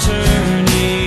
turning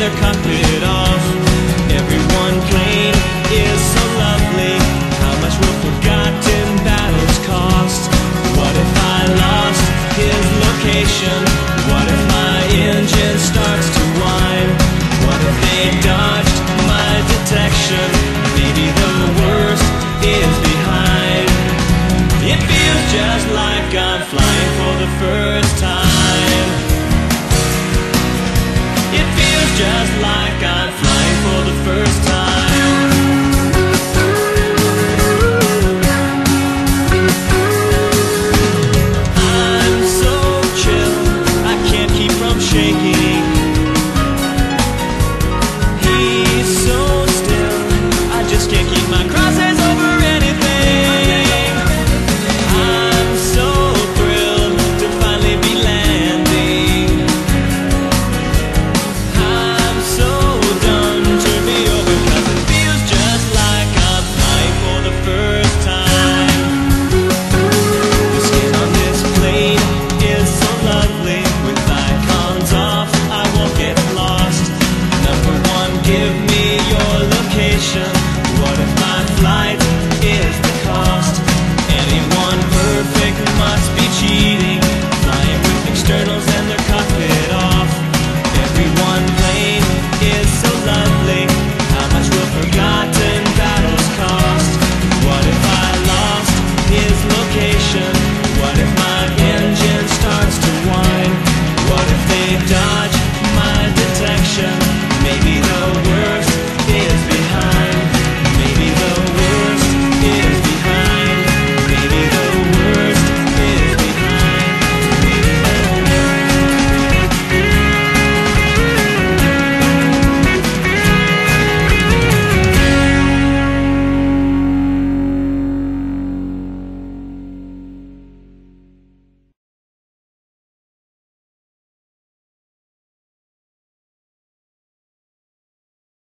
their carpet off. Everyone plane is so lovely. How much will forgotten battles cost? What if I lost his location? What if my engine starts to whine? What if they dodged my detection? dodge my detection.